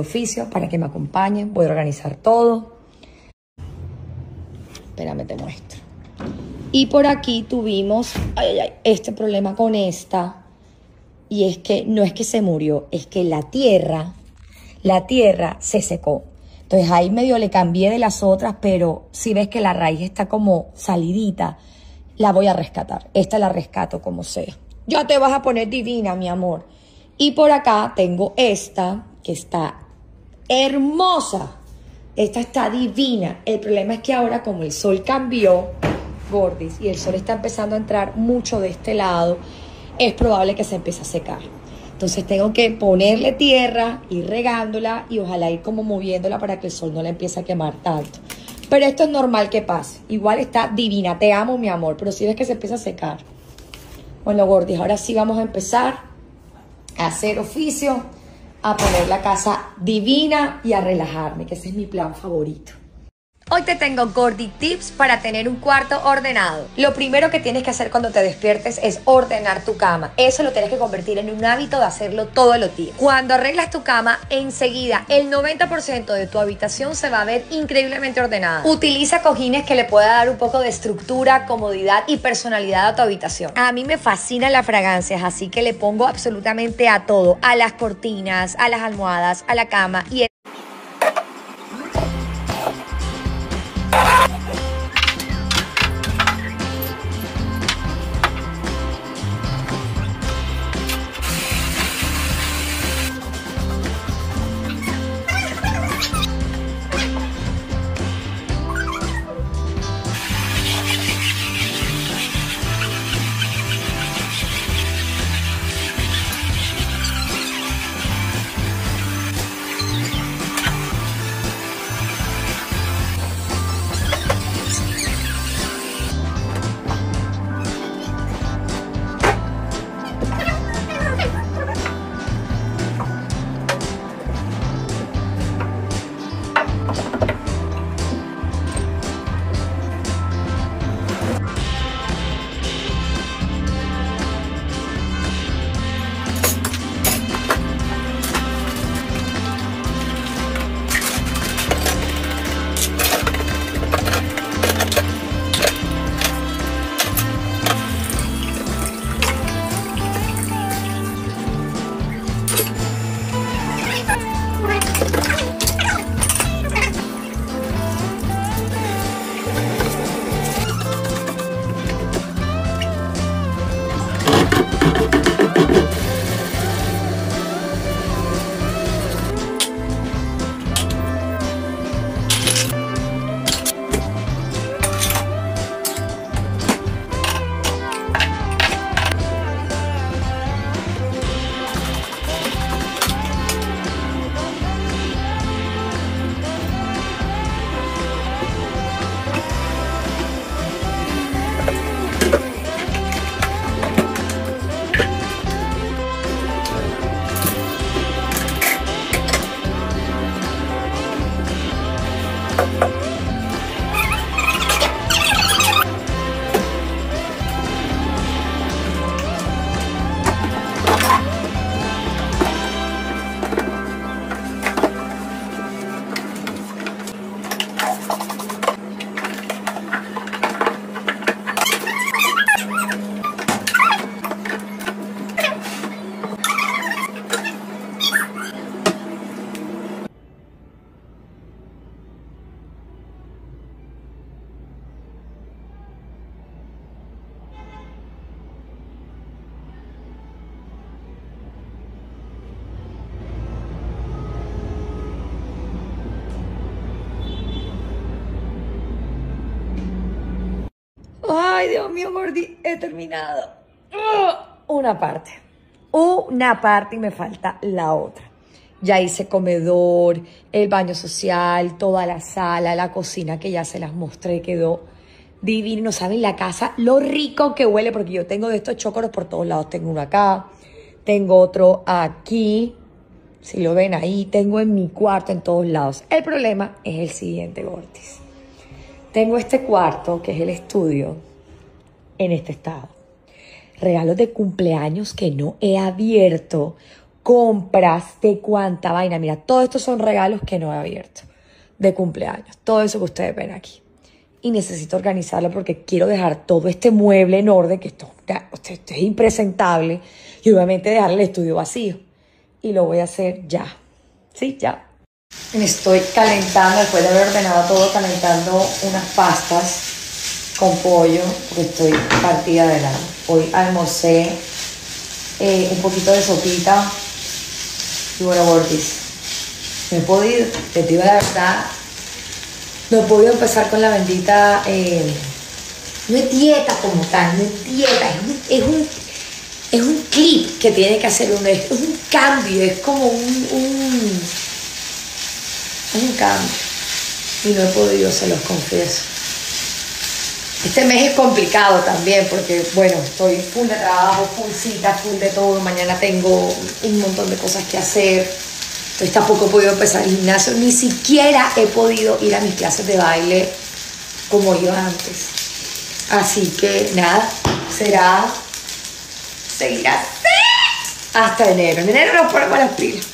oficio para que me acompañen. Voy a organizar todo. Espérame, te muestro. Y por aquí tuvimos este problema con esta. Y es que no es que se murió, es que la tierra, la tierra se secó. Entonces ahí medio le cambié de las otras, pero si ves que la raíz está como salidita, la voy a rescatar. Esta la rescato como sea. Ya te vas a poner divina, mi amor. Y por acá tengo esta, que está hermosa. Esta está divina. El problema es que ahora como el sol cambió, Gordis, y el sol está empezando a entrar mucho de este lado, es probable que se empiece a secar. Entonces tengo que ponerle tierra, ir regándola y ojalá ir como moviéndola para que el sol no la empiece a quemar tanto. Pero esto es normal que pase. Igual está divina. Te amo, mi amor. Pero si ves que se empieza a secar. Bueno, Gordis, ahora sí vamos a empezar a hacer oficio, a poner la casa divina y a relajarme, que ese es mi plan favorito. Hoy te tengo Gordy Tips para tener un cuarto ordenado. Lo primero que tienes que hacer cuando te despiertes es ordenar tu cama. Eso lo tienes que convertir en un hábito de hacerlo todos los días. Cuando arreglas tu cama, enseguida el 90% de tu habitación se va a ver increíblemente ordenada. Utiliza cojines que le pueda dar un poco de estructura, comodidad y personalidad a tu habitación. A mí me fascinan las fragancias, así que le pongo absolutamente a todo, a las cortinas, a las almohadas, a la cama y Ay, Dios mío, Gordy, he terminado. Uh, una parte. Una parte y me falta la otra. Ya hice comedor, el baño social, toda la sala, la cocina que ya se las mostré, quedó divino. No saben la casa, lo rico que huele, porque yo tengo de estos chócoros por todos lados. Tengo uno acá, tengo otro aquí. Si lo ven ahí, tengo en mi cuarto en todos lados. El problema es el siguiente, Gortis. Tengo este cuarto, que es el estudio, en este estado. Regalos de cumpleaños que no he abierto compras, de cuánta vaina. Mira, todos estos son regalos que no he abierto de cumpleaños. Todo eso que ustedes ven aquí. Y necesito organizarlo porque quiero dejar todo este mueble en orden, que esto, esto es impresentable, y obviamente dejar el estudio vacío. Y lo voy a hacer ya. Sí, ya. Me estoy calentando, después de haber ordenado todo, calentando unas pastas con pollo, porque estoy partida de lado. Hoy almorcé eh, un poquito de sopita y bueno, Gordis. No he podido, te digo la verdad, no he podido empezar con la bendita. Eh, no es dieta como tal, no es dieta, es un, es un, clip que tiene que hacer uno, es un cambio, es como un un cambio. Y no he podido, se los confieso. Este mes es complicado también porque, bueno, estoy full de trabajo, full cita, full de todo. Mañana tengo un montón de cosas que hacer. Entonces tampoco he podido empezar el gimnasio. Ni siquiera he podido ir a mis clases de baile como iba antes. Así que nada, será seguir así hasta enero. En enero nos ponemos las pilas.